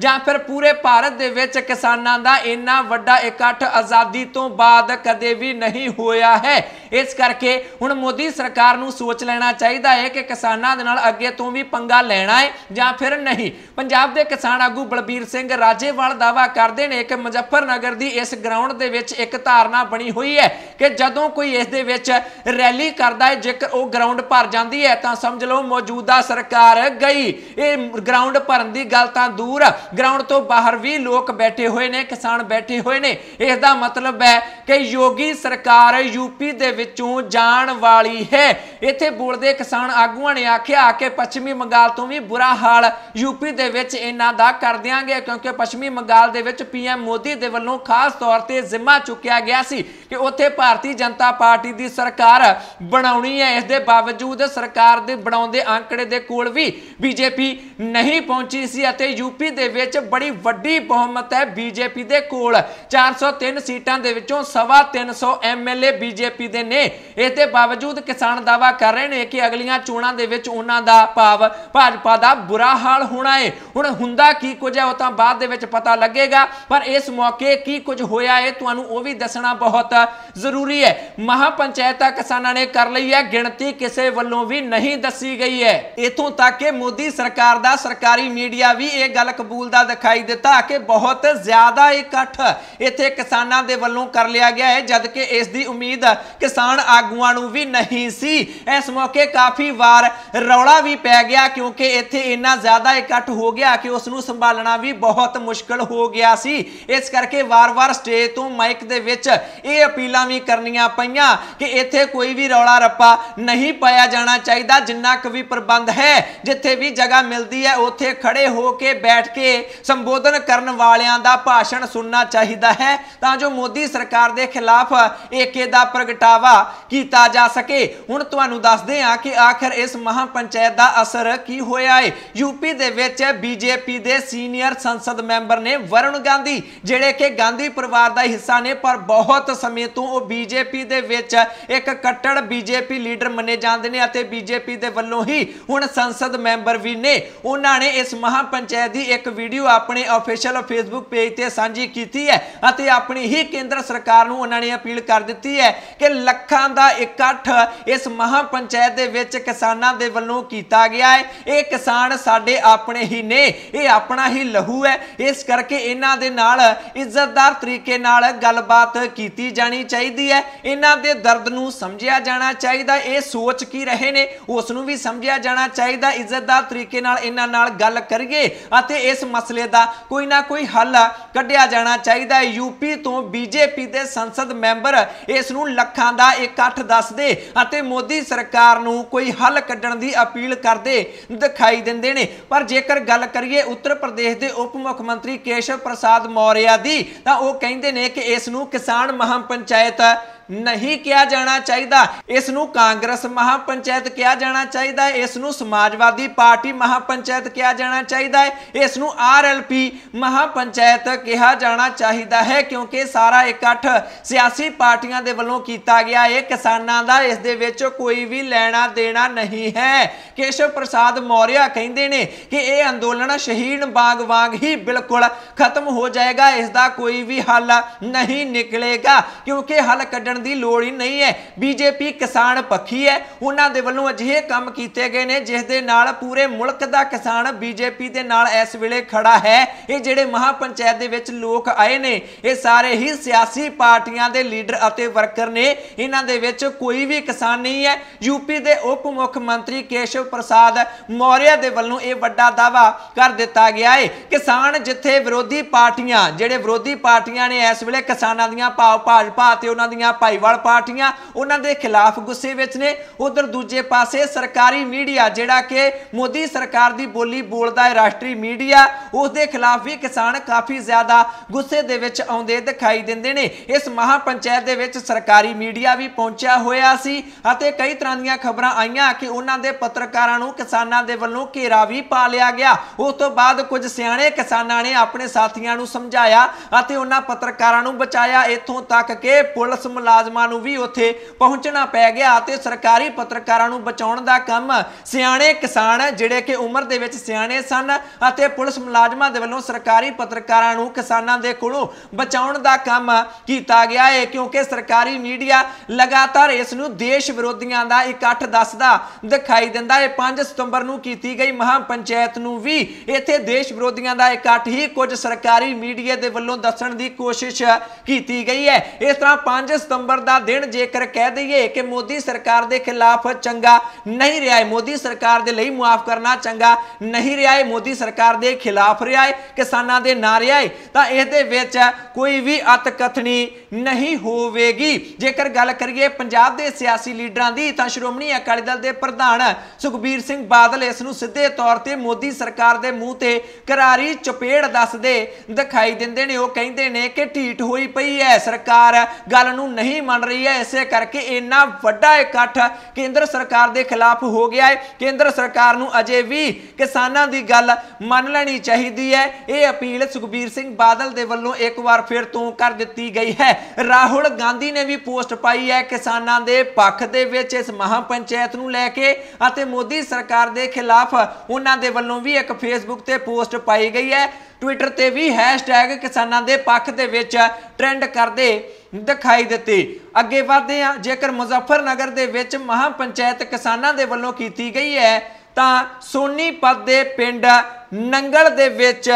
ਜਾਂ ਫਿਰ ਪੂਰੇ ਭਾਰਤ ਦੇ ਵਿੱਚ ਕਿਸਾਨਾਂ ਦਾ ਇੰਨਾ ਵੱਡਾ ਇਕੱਠ ਆਜ਼ਾਦੀ ਤੋਂ ਬਾਅਦ ਕਦੇ ਵੀ ਨਹੀਂ ਹੋਇਆ ਹੈ। ਇਸ ਕਰਕੇ ਹੁਣ ਮੋਦੀ ਸਰਕਾਰ ਨੂੰ ਸੋਚ ਲੈਣਾ ਚਾਹੀਦਾ ਹੈ ਕਿ ਕਿਸਾਨਾਂ ਦੇ ਨਾਲ ਅੱਗੇ ਤੋਂ ਵੀ ਪੰਗਾ ਲੈਣਾ ਹੈ ਜਾਂ ਫਿਰ ਨਹੀਂ। ਪੰਜਾਬ ਦੇ ਕਿਸਾਨ ਆਗੂ ਬਲਬੀਰ ਸਿੰਘ ਰਾਜੇਵਾਲ ਦਾਵਾ ਕਰਦੇ ਨੇ ਕਿ ਮੁਜ਼ੱਫਰਨਗਰ ਦੀ ਇਸ ਗਰਾਊਂਡ ਦੇ ਵਿੱਚ ਇੱਕ ਧਾਰਨਾ ਬਣੀ ਹੋਈ ਹੈ ਕਿ ਜਦੋਂ ਕੋਈ ਇਸ ਦੇ ਵਿੱਚ ਰੈਲੀ ਕਰਦਾ ਹੈ, ਜੇਕਰ ਉਹ ਗਰਾਊਂਡ ਭਰ ਜਾਂਦੀ ਹੈ, ਤਾਂ ਸਮਝ ਲਓ ਮੌਜੂਦਾ ਸਰਕਾਰ ਗਈ। ਇਹ ਗਰਾਊਂਡ ਭਰਨ ਦੀ ਗੱਲ ਤਾਂ ਦੂਰ ਗਰਾਊਂਡ ਤੋਂ ਬਾਹਰ ਵੀ ਲੋਕ ਬੈਠੇ ਹੋਏ ਨੇ, ਕਿਸਾਨ ਬੈਠੇ ਹੋਏ ਨੇ। ਇਸ ਦਾ ਮਤਲਬ ਹੈ ਕਿ ਯੋਗੀ ਸਰਕਾਰ ਯੂਪੀ ਦੇ ਵਿੱਚੋਂ ਜਾਣ ਵਾਲੀ ਹੈ। ਇੱਥੇ ਬੋਲਦੇ ਕਿਸਾਨ ਆਗੂਆਂ ਨੇ ਆਖਿਆ ਕਿ ਪੱਛਮੀ ਬੰਗਾਲ ਤੋਂ ਵੀ ਬੁਰਾ ਹਾਲ ਯੂਪੀ ਦੇ ਵਿੱਚ ਇਹਨਾਂ ਦਾ ਕਰ ਦਿਆਂਗੇ, ਕਿਉਂਕਿ ਪੱਛਮੀ ਬੰਗਾਲ ਦੇ ਵਿੱਚ ਪੀਐਮ ਮੋਦੀ ਦੇ ਵੱਲੋਂ ਖਾਸ ਤੌਰ ਤੇ ਜ਼ਿੰਮਾ ਚੁੱਕਿਆ ਗਿਆ ਸੀ ਕਿ ਉੱਥੇ ਭਾਰਤੀ ਜਨਤਾ ਪਾਰਟੀ ਦੀ ਸਰਕਾਰ ਬਣਾਉਣੀ ਹੈ। ਇਸ ਦੇ ਬਾਵਜੂਦ ਸਰਕਾਰ ਦੇ ਬਣਾਉਂਦੇ ਅੰਕੜੇ ਦੇ ਕੋਲ ਵੀ ਬੀਜੇਪੀ ਨਹੀਂ ਪਹੁੰਚੀ ਸੀ ਅਤੇ ਯੂ ਯੂਪੀ ਦੇ ਵਿੱਚ ਬੜੀ ਵੱਡੀ ਬਹੁਮਤ ਹੈ ਬੀਜੇਪੀ ਦੇ ਕੋਲ। 403 ਸੀਟਾਂ ਦੇ ਵਿੱਚੋਂ ਸਵਾ 300 ਐਮਐਲਏ ਬੀਜੇਪੀ ਦੇ ਨੇ। ਇਸ ਦੇ ਬਾਵਜੂਦ ਕਿਸਾਨ ਦਾਵਾ ਕਰ ਰਹੇ ਨੇ ਕਿ ਅਗਲੀਆਂ ਚੋਣਾਂ ਦੇ ਵਿੱਚ ਉਹਨਾਂ ਦਾ ਭਾਵ ਭਾਜਪਾ ਦਾ ਬੁਰਾ ਹਾਲ ਹੋਣਾ ਹੈ ਹੁਣ ਹੁੰਦਾ ਕੀ ਕੁਝ ਹੈ ਉਹ ਤਾਂ ਬਾਅਦ ਦੇ ਵਿੱਚ ਪਤਾ ਲੱਗੇਗਾ। ਪਰ ਇਸ ਮੌਕੇ ਕੀ ਕੁਝ ਹੋਇਆ ਹੈ ਤੁਹਾਨੂੰ ਉਹ ਵੀ ਦੱਸਣਾ ਬਹੁਤ ਜ਼ਰੂਰੀ ਹੈ। ਮਹਾ ਪੰਚਾਇਤਾਂ ਕਿਸਾਨਾਂ ਨੇ ਕਰ ਲਈ ਹੈ, ਗਿਣਤੀ ਕਿਸੇ ਵੱਲੋਂ ਵੀ ਨਹੀਂ ਦੱਸੀ ਗਈ ਹੈ। ਇਥੋਂ ਤੱਕ ਕਿ ਮੋਦੀ ਸਰਕਾਰ ਦਾ ਸਰਕਾਰੀ ਮੀਡੀਆ ਵੀ ਇਹ ਗੱਲ ਕਬੂਲਦਾ ਦਿਖਾਈ ਦਿੱਤਾ ਕਿ ਬਹੁਤ ਜ਼ਿਆਦਾ ਇਕੱਠ ਇੱਥੇ ਕਿਸਾਨਾਂ ਦੇ ਵੱਲੋਂ ਕਰ ਲਿਆ ਗਿਆ ਹੈ ਜਦ ਕਿ ਇਸ ਦੀ ਉਮੀਦ ਕਿਸਾਨ ਆਗੂਆਂ ਨੂੰ ਵੀ ਨਹੀਂ ਸੀ। ਇਸ ਮੌਕੇ ਕਾਫੀ ਵਾਰ ਰੌਲਾ ਵੀ ਪੈ ਗਿਆ, ਕਿਉਂਕਿ ਇੱਥੇ ਇੰਨਾ ਜ਼ਿਆਦਾ ਇਕੱਠ ਹੋ ਗਿਆ ਕਿ ਉਸ ਨੂੰ ਸੰਭਾਲਣਾ ਵੀ ਬਹੁਤ ਮੁਸ਼ਕਲ ਹੋ ਗਿਆ ਸੀ। ਇਸ ਕਰਕੇ ਵਾਰ-ਵਾਰ ਸਟੇਜ ਤੋਂ ਮਾਈਕ ਦੇ ਵਿੱਚ ਇਹ ਅਪੀਲਾਂ ਵੀ ਕਰਨੀਆਂ ਪਈਆਂ ਕਿ ਇੱਥੇ ਕੋਈ ਵੀ ਰੌਲਾ ਰੱਪਾ ਨਹੀਂ ਪਾਇਆ ਜਾਣਾ ਚਾਹੀਦਾ, ਜਿੰਨਾ ਕੁ ਵੀ ਪ੍ਰਬੰਧ ਹੈ, ਜਿੱਥੇ ਵੀ ਜਗ੍ਹਾ ਮਿਲਦੀ ਹੈ, ਉੱਥੇ ਖੜੇ ਹੋ ਕੇ ਬੈਠ ਕੇ ਸੰਬੋਧਨ ਕਰਨ ਵਾਲਿਆਂ ਦਾ ਭਾਸ਼ਣ ਸੁਣਨਾ ਚਾਹੀਦਾ ਹੈ ਤਾਂ ਜੋ ਮੋਦੀ ਸਰਕਾਰ ਦੇ ਖਿਲਾਫ ਏਕੇ ਦਾ ਪ੍ਰਗਟਾਵਾ ਕੀਤਾ ਜਾ ਸਕੇ। ਹੁਣ ਤੁਹਾਨੂੰ ਦੱਸਦੇ ਹਾਂ ਕਿ ਆਖਰ ਇਸ ਮਹਾ ਪੰਚਾਇਤ ਦਾ ਅਸਰ ਕੀ ਹੋਇਆ ਹੈ ਯੂਪੀ ਦੇ ਵਿੱਚ ਬੀਜੇਪੀ ਦੇ ਸੀਨੀਅਰ ਸੰਸਦ ਮੈਂਬਰ ਨੇ ਵਰੁਣ ਗਾਂਧੀ, ਜਿਹੜੇ ਕਿ ਗਾਂਧੀ ਪਰਿਵਾਰ ਦਾ ਹਿੱਸਾ ਨੇ, ਪਰ ਬਹੁਤ ਸਮੇਂ ਤੋਂ ਉਹ ਬੀਜੇਪੀ ਦੇ ਵਿੱਚ ਇੱਕ ਕੱਟੜ ਬੀਜੇਪੀ ਲੀਡਰ ਮੰਨੇ ਜਾਂਦੇ ਨੇ ਅਤੇ ਬੀਜੇਪੀ ਦੇ ਵੱਲੋਂ ਹੀ ਹੁਣ ਸੰਸਦ ਮੈਂਬਰ ਵੀ ਨੇ। ਉਹਨਾਂ ਨੇ ਇਸ ਮਹਾ ਪੰਚਾਇਤ ਦੀ ਦੀ ਇੱਕ ਵੀਡੀਓ ਆਪਣੇ ਅਫੀਸ਼ੀਅਲ ਫੇਸਬੁੱਕ ਪੇਜ ਤੇ ਸਾਂਝੀ ਕੀਤੀ ਹੈ ਅਤੇ ਆਪਣੀ ਹੀ ਕੇਂਦਰ ਸਰਕਾਰ ਨੂੰ ਉਹਨਾਂ ਨੇ ਅਪੀਲ ਕਰ ਦਿੱਤੀ ਹੈ ਕਿ ਲੱਖਾਂ ਦਾ ਇਕੱਠ ਇਸ ਮਹਾ ਪੰਚਾਇਤ ਦੇ ਵਿੱਚ ਕਿਸਾਨਾਂ ਦੇ ਵੱਲੋਂ ਕੀਤਾ ਗਿਆ ਹੈ। ਇਹ ਕਿਸਾਨ ਸਾਡੇ ਆਪਣੇ ਹੀ ਨੇ, ਇਹ ਆਪਣਾ ਹੀ ਲਹੂ ਹੈ। ਇਸ ਕਰਕੇ ਇਹਨਾਂ ਦੇ ਨਾਲ ਇੱਜ਼ਤਦਾਰ ਤਰੀਕੇ ਨਾਲ ਗੱਲਬਾਤ ਕੀਤੀ ਜਾਣੀ ਚਾਹੀਦੀ ਹੈ। ਇਹਨਾਂ ਦੇ ਦਰਦ ਨੂੰ ਸਮਝਿਆ ਜਾਣਾ ਚਾਹੀਦਾ, ਇਹ ਸੋਚ ਕੀ ਰਹੇ ਨੇ, ਉਸ ਨੂੰ ਵੀ ਸਮਝਿਆ ਜਾਣਾ ਚਾਹੀਦਾ। ਇੱਜ਼ਤਦਾਰ ਤਰੀਕੇ ਨਾਲ ਇਹਨਾਂ ਨਾਲ ਗੱਲ ਕਰੀਏ ਅਤੇ ਇਸ ਮਸਲੇ ਦਾ ਕੋਈ ਨਾ ਕੋਈ ਹੱਲ ਕੱਢਿਆ ਜਾਣਾ ਚਾਹੀਦਾ ਹੈ। ਯੂਪੀ ਤੋਂ ਬੀਜੇਪੀ ਦੇ ਸੰਸਦ ਮੈਂਬਰ ਇਸ ਨੂੰ ਲੱਖਾਂ ਦਾ ਇਕੱਠ ਦੱਸਦੇ ਅਤੇ ਮੋਦੀ ਸਰਕਾਰ ਨੂੰ ਕੋਈ ਹੱਲ ਕੱਢਣ ਦੀ ਅਪੀਲ ਕਰਦੇ ਦਿਖਾਈ ਦਿੰਦੇ ਨੇ। ਪਰ ਜੇਕਰ ਗੱਲ ਕਰੀਏ ਉੱਤਰ ਪ੍ਰਦੇਸ਼ ਦੇ ਉਪ ਮੁੱਖ ਮੰਤਰੀ ਕੇਸ਼ਵ ਪ੍ਰਸਾਦ ਮੌਰਿਆ ਦੀ, ਤਾਂ ਉਹ ਕਹਿੰਦੇ ਨੇ ਕਿ ਇਸ ਨੂੰ ਕਿਸਾਨ ਮਹਾ ਪੰਚਾਇਤ ਨਹੀਂ ਕਿਹਾ ਜਾਣਾ ਚਾਹੀਦਾ। ਇਸ ਨੂੰ ਕਾਂਗਰਸ ਮਹਾਪੰਚਾਇਤ ਕਿਹਾ ਜਾਣਾ ਚਾਹੀਦਾ ਹੈ। ਇਸ ਨੂੰ ਸਮਾਜਵਾਦੀ ਪਾਰਟੀ ਮਹਾਪੰਚਾਇਤ ਕਿਹਾ ਜਾਣਾ ਚਾਹੀਦਾ ਹੈ। ਇਸ ਨੂੰ ਆਰਐਲਪੀ ਮਹਾਪੰਚਾਇਤ ਕਿਹਾ ਜਾਣਾ ਚਾਹੀਦਾ ਹੈ ਕਿਉਂਕਿ ਸਾਰਾ ਇਕੱਠ ਸਿਆਸੀ ਪਾਰਟੀਆਂ ਦੇ ਵੱਲੋਂ ਕੀਤਾ ਗਿਆ ਹੈ। ਕਿਸਾਨਾਂ ਦਾ ਇਸ ਦੇ ਵਿੱਚ ਕੋਈ ਵੀ ਲੈਣਾ ਦੇਣਾ ਨਹੀਂ ਹੈ। ਕੇਸ਼ਵ ਪ੍ਰਸਾਦ ਮੌਰਿਆ ਕਹਿੰਦੇ ਨੇ ਕਿ ਇਹ ਅੰਦੋਲਨ ਸ਼ਹੀਨ ਬਾਗ ਵਾਂਗ ਹੀ ਬਿਲਕੁਲ ਖਤਮ ਹੋ ਜਾਏਗਾ। ਇਸ ਦਾ ਕੋਈ ਵੀ ਹੱਲ ਨਹੀਂ ਨਿਕਲੇਗਾ। ਕਿਉਂਕਿ ਹੱਲ ਕੱਢਣ ਦੀ ਲੋੜ ਹੀ ਨਹੀਂ ਹੈ। ਬੀਜੇਪੀ ਕਿਸਾਨ ਪੱਖੀ ਹੈ। ਉਹਨਾਂ ਦੇ ਵੱਲੋਂ ਅਜਿਹੇ ਕੰਮ ਕੀਤੇ ਗਏ ਨੇ, ਜਿਸ ਦੇ ਨਾਲ ਪੂਰੇ ਮੁਲਕ ਦਾ ਕਿਸਾਨ ਬੀਜੇਪੀ ਦੇ ਨਾਲ ਇਸ ਵੇਲੇ ਖੜਾ ਹੈ। ਇਹ ਜਿਹੜੇ ਮਹਾਪੰਚਾਇਤ ਦੇ ਵਿੱਚ ਲੋਕ ਆਏ ਨੇ, ਇਹ ਸਾਰੇ ਹੀ ਸਿਆਸੀ ਪਾਰਟੀਆਂ ਦੇ ਲੀਡਰ ਅਤੇ ਵਰਕਰ ਨੇ। ਇਹਨਾਂ ਦੇ ਵਿੱਚ ਕੋਈ ਵੀ ਕਿਸਾਨ ਨਹੀਂ ਹੈ। ਯੂਪੀ ਦੇ ਉਪ ਮੁੱਖ ਮੰਤਰੀ ਕੇਸ਼ਵ ਪ੍ਰਸਾਦ ਮੌਰਿਆ ਦੇ ਵੱਲੋਂ ਇਹ ਵੱਡਾ ਦਾਵਾ ਕਰ ਦਿੱਤਾ ਗਿਆ ਹੈ ਕਿਸਾਨ ਜਿੱਥੇ ਵਿਰੋਧੀ ਪਾਰਟੀਆਂ, ਜਿਹੜੇ ਵਿਰੋਧੀ ਪਾਰਟੀਆਂ ਨੇ ਇਸ ਵੇਲੇ ਕਿਸਾਨਾਂ ਦੀਆਂ ਭਾਵ ਭਾਜਪਾ ਅਤੇ ਉਹਨਾਂ ਦੀਆਂ ਭਾਈਵਾਲ ਪਾਰਟੀਆਂ ਉਹਨਾਂ ਦੇ ਖਿਲਾਫ ਗੁੱਸੇ ਵਿੱਚ ਨੇ। ਉਧਰ ਦੂਜੇ ਪਾਸੇ ਸਰਕਾਰੀ ਮੀਡੀਆ ਜਿਹੜਾ ਕਿ ਮੋਦੀ ਸਰਕਾਰ ਦੀ ਬੋਲੀ ਬੋਲਦਾ ਹੈ, ਰਾਸ਼ਟਰੀ ਮੀਡੀਆ ਉਸ ਦੇ ਖਿਲਾਫ ਵੀ ਕਿਸਾਨ ਕਾਫੀ ਜ਼ਿਆਦਾ ਗੁੱਸੇ ਦੇ ਵਿੱਚ ਆਉਂਦੇ ਦਿਖਾਈ ਦਿੰਦੇ ਨੇ। ਇਸ ਮਹਾਪੰਚਾਇਤ ਦੇ ਵਿੱਚ ਸਰਕਾਰੀ ਮੀਡੀਆ ਵੀ ਪਹੁੰਚਿਆ ਹੋਇਆ ਸੀ ਅਤੇ ਕਈ ਤਰ੍ਹਾਂ ਦੀਆਂ ਖਬਰਾਂ ਆਈਆਂ ਕਿ ਉਹਨਾਂ ਦੇ ਪੱਤਰਕਾਰਾਂ ਨੂੰ ਕਿਸਾਨਾਂ ਦੇ ਵੱਲੋਂ ਘੇਰਾ ਵੀ ਪਾ ਲਿਆ ਗਿਆ। ਉਸ ਤੋਂ ਬਾਅਦ ਕੁਝ ਸਿਆਣੇ ਕਿਸਾਨਾਂ ਨੇ ਆਪਣੇ ਸਾਥੀਆਂ ਨੂੰ ਸਮਝਾਇਆ ਅਤੇ ਉਹਨਾਂ ਪੱਤਰਕਾਰਾਂ ਨੂੰ ਬਚਾਇਆ। ਇੱਥੋਂ ਤੱਕ ਕਿ ਪੁਲਿਸ ਮੁਲਾਜ਼ਮ ਨੂੰ ਵੀ ਉੱਥੇ ਪਹੁੰਚਣਾ ਪੈ ਗਿਆ ਅਤੇ ਸਰਕਾਰੀ ਪੱਤਰਕਾਰਾਂ ਨੂੰ ਬਚਾਉਣ ਦਾ ਕੰਮ ਸਿਆਣੇ ਕਿਸਾਨ ਜਿਹੜੇ ਕਿ ਉਮਰ ਦੇ ਵਿੱਚ ਸਿਆਣੇ ਸਨ ਅਤੇ ਪੁਲਿਸ ਮੁਲਾਜ਼ਮਾਂ ਦੇ ਵੱਲੋਂ ਸਰਕਾਰੀ ਪੱਤਰਕਾਰਾਂ ਨੂੰ ਕਿਸਾਨਾਂ ਦੇ ਕੋਲੋਂ ਬਚਾਉਣ ਦਾ ਕੰਮ ਕੀਤਾ ਗਿਆ ਹੈ ਕਿਉਂਕਿ ਸਰਕਾਰੀ ਮੀਡੀਆ ਲਗਾਤਾਰ ਇਸ ਨੂੰ ਦੇਸ਼ ਵਿਰੋਧੀਆਂ ਦਾ ਇਕੱਠ ਦੱਸਦਾ ਦਿਖਾਈ ਦਿੰਦਾ ਹੈ 5 ਸਤੰਬਰ ਨੂੰ ਕੀਤੀ ਗਈ ਮਹਾਪੰਚਾਇਤ ਨੂੰ ਵੀ ਇੱਥੇ ਦੇਸ਼ ਵਿਰੋਧੀਆਂ ਦਾ ਇਕੱਠ ਹੀ ਕੁਝ ਸਰਕਾਰੀ ਮੀਡੀਆ ਦੇ ਵੱਲੋਂ ਦੱਸਣ ਦੀ ਕੋਸ਼ਿਸ਼ ਕੀਤੀ ਗਈ ਹੈ ਇਸ ਤਰ੍ਹਾਂ 5 ਸਤੰਬਰ ਦਾ ਦਿਨ ਜੇਕਰ ਕਹਿ ਦਈਏ ਕਿ ਮੋਦੀ ਸਰਕਾਰ ਦੇ ਖਿਲਾਫ ਚੰਗਾ ਨਹੀਂ ਰਿਹਾ ਹੈ। ਮੋਦੀ ਸਰਕਾਰ ਦੇ ਲਈ ਮੁਆਫ ਕਰਨਾ ਚੰਗਾ ਨਹੀਂ ਰਿਹਾ ਹੈ। ਮੋਦੀ ਸਰਕਾਰ ਦੇ ਖਿਲਾਫ ਰਿਹਾ ਹੈ, ਕਿਸਾਨਾਂ ਦੇ ਨਾ ਰਿਹਾ ਹੈ। ਤਾਂ ਇਹਦੇ ਵਿੱਚ ਕੋਈ ਵੀ ਅਤਕਥਨੀ ਨਹੀਂ ਹੋਵੇਗੀ। ਜੇਕਰ ਗੱਲ ਕਰੀਏ ਪੰਜਾਬ ਦੇ ਸਿਆਸੀ ਲੀਡਰਾਂ ਦੀ, ਤਾਂ ਸ਼੍ਰੋਮਣੀ ਅਕਾਲੀ ਦਲ ਦੇ ਪ੍ਰਧਾਨ ਸੁਖਬੀਰ ਸਿੰਘ ਬਾਦਲ ਇਸ ਨੂੰ ਸਿੱਧੇ ਤੌਰ ਤੇ ਮੋਦੀ ਸਰਕਾਰ ਦੇ ਮੂੰਹ ਤੇ ਕਰਾਰੀ ਚਪੇੜ ਦੱਸਦੇ ਦਿਖਾਈ ਦਿੰਦੇ ਨੇ। ਉਹ ਕਹਿੰਦੇ ਨੇ ਕਿ ਢੀਠ ਹੋਈ ਪਈ ਹੈ। ਸਰਕਾਰ ਗੱਲ ਨੂੰ ਨਹੀਂ ਮੰਨ ਰਹੀ ਹੈ, ਇਸੇ ਕਰਕੇ ਇੰਨਾ ਵੱਡਾ ਇਕੱਠ ਕੇਂਦਰ ਸਰਕਾਰ ਦੇ ਖਿਲਾਫ ਹੋ ਗਿਆ ਹੈ। ਕੇਂਦਰ ਸਰਕਾਰ ਨੂੰ ਅਜੇ ਵੀ ਕਿਸਾਨਾਂ ਦੀ ਗੱਲ ਮੰਨ ਲੈਣੀ ਚਾਹੀਦੀ ਹੈ। ਇਹ ਅਪੀਲ ਸੁਖਬੀਰ ਸਿੰਘ ਬਾਦਲ ਦੇ ਵੱਲੋਂ ਇੱਕ ਵਾਰ ਫਿਰ ਤੋਂ ਕਰ ਦਿੱਤੀ ਗਈ ਹੈ। ਰਾਹੁਲ ਗਾਂਧੀ ਨੇ ਵੀ ਪੋਸਟ ਪਾਈ ਹੈ ਕਿਸਾਨਾਂ ਦੇ ਪੱਖ ਦੇ ਵਿੱਚ ਇਸ ਮਹਾਪੰਚਾਇਤ ਨੂੰ ਲੈ ਕੇ ਅਤੇ ਮੋਦੀ ਸਰਕਾਰ ਦੇ ਖਿਲਾਫ ਉਹਨਾਂ ਦੇ ਵੱਲੋਂ ਵੀ ਇੱਕ ਫੇਸਬੁੱਕ ਤੇ ਪੋਸਟ ਪਾਈ ਗਈ ਹੈ। ਟਵਿੱਟਰ ਤੇ ਵੀ ਹੈਸ਼ਟੈਗ ਕਿਸਾਨਾਂ ਦੇ ਪੱਖ ਦੇ ਵਿੱਚ ਟ੍ਰੈਂਡ ਕਰਦੇ ਦਿਖਾਈ ਦਿੱਤੇ। ਅੱਗੇ ਵਧਦੇ ਹਾਂ, ਜੇਕਰ ਮੁਜ਼ੱਫਰਨਗਰ ਦੇ ਵਿੱਚ ਮਹਾਪੰਚਾਇਤ ਕਿਸਾਨਾਂ ਦੇ ਵੱਲੋਂ ਕੀਤੀ ਗਈ ਹੈ, ਤਾਂ ਸੋਨੀਪਤ ਦੇ ਪਿੰਡ ਨੰਗਲ ਦੇ ਵਿੱਚ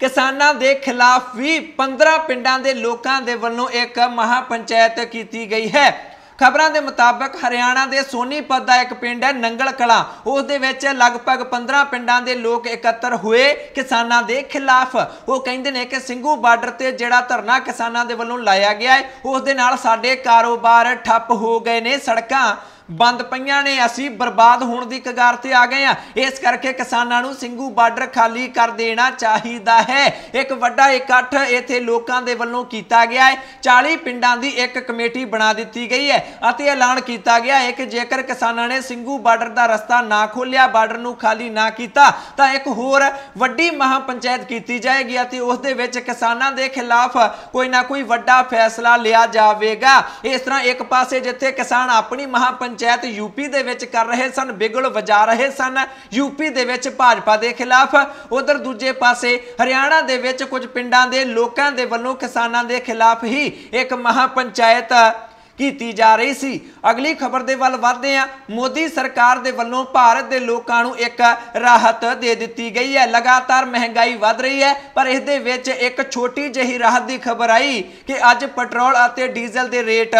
ਕਿਸਾਨਾਂ ਦੇ ਖਿਲਾਫ ਵੀ 15 ਪਿੰਡਾਂ ਦੇ ਲੋਕਾਂ ਦੇ ਵੱਲੋਂ ਇੱਕ ਮਹਾਪੰਚਾਇਤ ਕੀਤੀ ਗਈ ਹੈ। ਖਬਰਾਂ ਦੇ ਮੁਤਾਬਕ ਹਰਿਆਣਾ ਦੇ ਸੋਨੀਪਤ ਦਾ ਇੱਕ ਪਿੰਡ ਹੈ ਨੰਗਲ ਕਲਾਂ ਉਸ ਦੇ ਵਿੱਚ ਲਗਭਗ 15 ਪਿੰਡਾਂ ਦੇ ਲੋਕ ਇਕੱਤਰ ਹੋਏ ਕਿਸਾਨਾਂ ਦੇ ਖਿਲਾਫ। ਉਹ ਕਹਿੰਦੇ ਨੇ ਕਿ ਸਿੰਘੂ ਬਾਰਡਰ ਤੇ ਜਿਹੜਾ ਧਰਨਾ ਕਿਸਾਨਾਂ ਦੇ ਵੱਲੋਂ ਲਾਇਆ ਗਿਆ ਹੈ, ਉਸ ਦੇ ਨਾਲ ਸਾਡੇ ਕਾਰੋਬਾਰ ਠੱਪ ਹੋ ਗਏ ਨੇ ਸੜਕਾਂ। ਬੰਦ ਪਈਆਂ ਨੇ। ਅਸੀਂ ਬਰਬਾਦ ਹੋਣ ਦੀ ਕਗਾਰ ਤੇ ਆ ਗਏ ਆ ਇਸ ਕਰਕੇ ਕਿਸਾਨਾਂ ਨੂੰ ਸਿੰਘੂ ਬਾਰਡਰ ਖਾਲੀ ਕਰ ਦੇਣਾ ਚਾਹੀਦਾ ਹੈ। ਇੱਕ ਵੱਡਾ ਇਕੱਠ ਇੱਥੇ ਲੋਕਾਂ ਦੇ ਵੱਲੋਂ ਕੀਤਾ ਗਿਆ ਹੈ। 40 ਪਿੰਡਾਂ ਦੀ ਇੱਕ ਕਮੇਟੀ ਬਣਾ ਦਿੱਤੀ ਗਈ ਹੈ ਅਤੇ ਐਲਾਨ ਕੀਤਾ ਗਿਆ ਹੈ ਕਿ ਜੇਕਰ ਕਿਸਾਨਾਂ ਨੇ ਸਿੰਘੂ ਬਾਰਡਰ ਦਾ ਰਸਤਾ ਨਾ ਖੋਲਿਆ ਬਾਰਡਰ ਨੂੰ ਖਾਲੀ ਨਾ ਕੀਤਾ, ਤਾਂ ਇੱਕ ਹੋਰ ਵੱਡੀ ਮਹਾਪੰਚਾਇਤ ਕੀਤੀ ਜਾਏਗੀ ਅਤੇ ਉਸ ਦੇ ਵਿੱਚ ਕਿਸਾਨਾਂ ਦੇ ਖਿਲਾਫ ਕੋਈ ਨਾ ਕੋਈ ਵੱਡਾ ਫੈਸਲਾ ਲਿਆ ਜਾਵੇਗਾ। ਇਸ ਤਰ੍ਹਾਂ ਇੱਕ ਪਾਸੇ ਜਿੱਥੇ ਕਿਸਾਨ ਆਪਣੀ ਮਹਾਪੰਚਾਇਤ ਪੰਚਾਇਤ ਯੂਪੀ ਦੇ ਵਿੱਚ ਕਰ ਰਹੇ ਸਨ, ਬਿਗਲ ਵਜਾ ਰਹੇ ਸਨ। ਯੂਪੀ ਦੇ ਵਿੱਚ ਭਾਜਪਾ ਦੇ ਖਿਲਾਫ। ਉਧਰ ਦੂਜੇ ਪਾਸੇ ਹਰਿਆਣਾ ਦੇ ਵਿੱਚ ਕੁਝ ਪਿੰਡਾਂ ਦੇ ਲੋਕਾਂ ਦੇ ਵੱਲੋਂ ਕਿਸਾਨਾਂ ਦੇ ਖਿਲਾਫ ਹੀ ਇੱਕ ਮਹਾਪੰਚਾਇਤ ਕੀਤੀ ਜਾ ਰਹੀ ਸੀ। ਅਗਲੀ ਖਬਰ ਦੇ ਵੱਲ ਵਧਦੇ ਹਾਂ। ਮੋਦੀ ਸਰਕਾਰ ਦੇ ਵੱਲੋਂ ਭਾਰਤ ਦੇ ਲੋਕਾਂ ਨੂੰ ਇੱਕ ਰਾਹਤ ਦੇ ਦਿੱਤੀ ਗਈ ਹੈ। ਲਗਾਤਾਰ ਮਹਿੰਗਾਈ ਵਧ ਰਹੀ ਹੈ, ਪਰ ਇਸ ਦੇ ਵਿੱਚ ਇੱਕ ਛੋਟੀ ਜਿਹੀ ਰਾਹਤ ਦੀ ਖਬਰ ਆਈ ਕਿ ਅੱਜ ਪੈਟਰੋਲ ਅਤੇ ਡੀਜ਼ਲ ਦੇ ਰੇਟ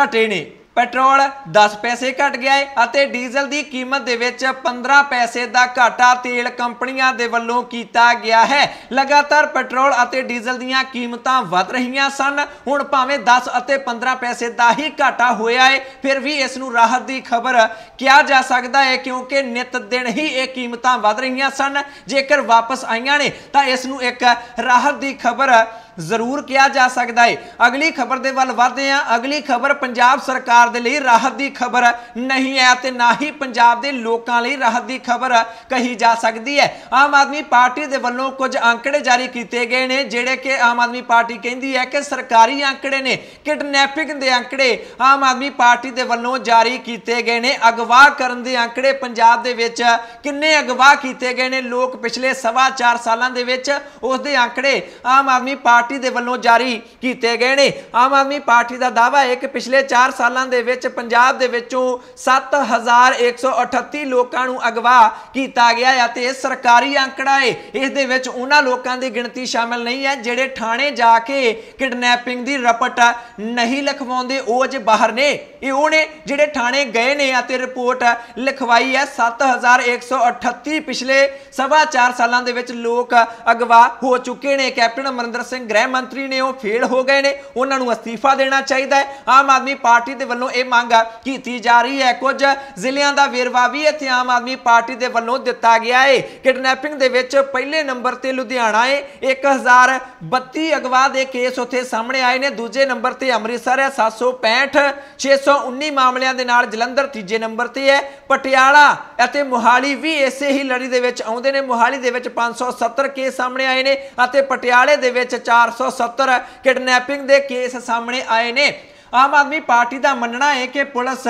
ਘਟੇ ਨੇ। ਪੈਟਰੋਲ 10 ਪੈਸੇ ਘਟ ਗਿਆ ਹੈ ਅਤੇ ਡੀਜ਼ਲ ਦੀ ਕੀਮਤ ਦੇ ਵਿੱਚ 15 ਪੈਸੇ ਦਾ ਘਾਟਾ ਤੇਲ ਕੰਪਨੀਆਂ ਦੇ ਵੱਲੋਂ ਕੀਤਾ ਗਿਆ ਹੈ। ਲਗਾਤਾਰ ਪੈਟਰੋਲ ਅਤੇ ਡੀਜ਼ਲ ਦੀਆਂ ਕੀਮਤਾਂ ਵਧ ਰਹੀਆਂ ਸਨ। ਹੁਣ ਭਾਵੇਂ 10 ਅਤੇ 15 ਪੈਸੇ ਦਾ ਹੀ ਘਾਟਾ ਹੋਇਆ ਹੈ ਫਿਰ ਵੀ ਇਸ ਨੂੰ ਰਾਹਤ ਦੀ ਖਬਰ ਕਿਹਾ ਜਾ ਸਕਦਾ ਹੈ ਕਿਉਂਕਿ ਨਿਤ ਦਿਨ ਹੀ ਇਹ ਕੀਮਤਾਂ ਵਧ ਰਹੀਆਂ ਸਨ। ਜੇਕਰ ਵਾਪਸ ਆਈਆਂ ਨੇ ਤਾਂ ਇਸ ਨੂੰ ਇੱਕ ਰਾਹਤ ਦੀ ਖਬਰ ਜ਼ਰੂਰ ਕਿਹਾ ਜਾ ਸਕਦਾ ਹੈ ਅਗਲੀ ਖਬਰ ਦੇ ਵੱਲ ਵਧਦੇ ਹਾਂ। ਅਗਲੀ ਖਬਰ ਪੰਜਾਬ ਸਰਕਾਰ ਦੇ ਲਈ ਰਾਹਤ ਦੀ ਖਬਰ ਨਹੀਂ ਹੈ ਤੇ ਨਾ ਹੀ ਪੰਜਾਬ ਦੇ ਲੋਕਾਂ ਲਈ ਰਾਹਤ ਦੀ ਖਬਰ ਕਹੀ ਜਾ ਸਕਦੀ ਹੈ। ਆਮ ਆਦਮੀ ਪਾਰਟੀ ਦੇ ਵੱਲੋਂ ਕੁਝ ਅੰਕੜੇ ਜਾਰੀ ਕੀਤੇ ਗਏ ਨੇ, ਜਿਹੜੇ ਕਿ ਆਮ ਆਦਮੀ ਪਾਰਟੀ ਕਹਿੰਦੀ ਹੈ ਕਿ ਸਰਕਾਰੀ ਅੰਕੜੇ ਨੇ, ਕਿਡਨੈਪਿੰਗ ਦੇ ਅੰਕੜੇ ਆਮ ਆਦਮੀ ਪਾਰਟੀ ਦੇ ਵੱਲੋਂ ਜਾਰੀ ਕੀਤੇ ਗਏ ਨੇ। ਅਗਵਾ ਕਰਨ ਦੇ ਅੰਕੜੇ ਪੰਜਾਬ ਦੇ ਵਿੱਚ ਕਿੰਨੇ ਅਗਵਾ ਕੀਤੇ ਗਏ ਨੇ? ਲੋਕ ਪਿਛਲੇ ਸਵਾ 4 ਸਾਲਾਂ ਦੇ ਵਿੱਚ ਉਸ ਦੇ ਅੰਕੜੇ ਆਮ ਆਦਮੀ ਪਾਰਟੀ ਦੇ ਵੱਲੋਂ ਜਾਰੀ ਕੀਤੇ ਗਏ ਨੇ। ਆਮ ਆਦਮੀ ਪਾਰਟੀ ਦਾ ਦਾਅਵਾ ਹੈ ਕਿ ਪਿਛਲੇ 4 ਸਾਲਾਂ ਦੇ ਵਿੱਚ ਪੰਜਾਬ ਦੇ ਵਿੱਚੋਂ 7138 ਲੋਕਾਂ ਨੂੰ ਅਗਵਾ ਕੀਤਾ ਗਿਆ ਹੈ ਤੇ ਇਹ ਸਰਕਾਰੀ ਅੰਕੜਾ ਹੈ। ਇਸ ਦੇ ਵਿੱਚ ਉਹਨਾਂ ਲੋਕਾਂ ਦੀ ਗਿਣਤੀ ਸ਼ਾਮਲ ਨਹੀਂ ਹੈ ਜਿਹੜੇ ਥਾਣੇ ਜਾ ਕੇ ਕਿਡਨੈਪਿੰਗ ਦੀ ਰਪਟ ਨਹੀਂ ਲਿਖਵਾਉਂਦੇ। ਉਹ ਅਜੇ ਬਾਹਰ ਨੇ। ਇਹ ਉਹ ਨੇ ਜਿਹੜੇ ਥਾਣੇ ਗਏ ਨੇ ਅਤੇ ਰਿਪੋਰਟ ਲਿਖਵਾਈ ਹੈ। 7138 ਪਿਛਲੇ ਸਵਾ 4 ਸਾਲਾਂ ਦੇ ਵਿੱਚ ਲੋਕ ਅਗਵਾ ਹੋ ਚੁੱਕੇ ਨੇ। ਕੈਪਟਨ ਅਮਰਿੰਦਰ ਸਿੰਘ ਗ੍ਰਹਿ ਮੰਤਰੀ ਨੇ ਉਹ ਫੇਲ ਹੋ ਗਏ ਨੇ, ਉਹਨਾਂ ਨੂੰ ਅਸਤੀਫਾ ਦੇਣਾ ਚਾਹੀਦਾ ਹੈ। ਆਮ ਆਦਮੀ ਪਾਰਟੀ ਦੇ ਵੱਲੋਂ ਇਹ ਮੰਗ ਕੀਤੀ ਜਾ ਰਹੀ ਹੈ। ਕੁਝ ਜ਼ਿਲ੍ਹਿਆਂ ਦਾ ਵੇਰਵਾ ਵੀ ਇੱਥੇ ਆਮ ਆਦਮੀ ਪਾਰਟੀ ਦੇ ਵੱਲੋਂ ਦਿੱਤਾ ਗਿਆ ਹੈ ਕਿਡਨੈਪਿੰਗ ਦੇ ਵਿੱਚ ਪਹਿਲੇ ਨੰਬਰ ਤੇ ਲੁਧਿਆਣਾ ਹੈ 1032 ਅਗਵਾ ਦੇ ਕੇਸ ਉੱਥੇ ਸਾਹਮਣੇ ਆਏ ਨੇ। ਦੂਜੇ ਨੰਬਰ ਤੇ ਅੰਮ੍ਰਿਤਸਰ ਹੈ 765 619 ਮਾਮਲਿਆਂ ਦੇ ਨਾਲ ਜਲੰਧਰ ਤੀਜੇ ਨੰਬਰ ਤੇ ਹੈ। ਪਟਿਆਲਾ ਅਤੇ ਮੁਹਾਲੀ ਵੀ ਇਸੇ ਹੀ ਲੜੀ ਦੇ ਵਿੱਚ ਆਉਂਦੇ ਨੇ। ਮੁਹਾਲੀ ਦੇ ਵਿੱਚ 570 ਕੇਸ ਸਾਹਮਣੇ ਆਏ ਨੇ ਅਤੇ ਪਟਿਆਲੇ ਦੇ ਵਿੱਚ 470 ਕਿਡਨੈਪਿੰਗ ਦੇ ਕੇਸ ਸਾਹਮਣੇ ਆਏ ਨੇ। ਆਮ ਆਦਮੀ ਪਾਰਟੀ ਦਾ ਮੰਨਣਾ ਹੈ ਕਿ ਪੁਲਿਸ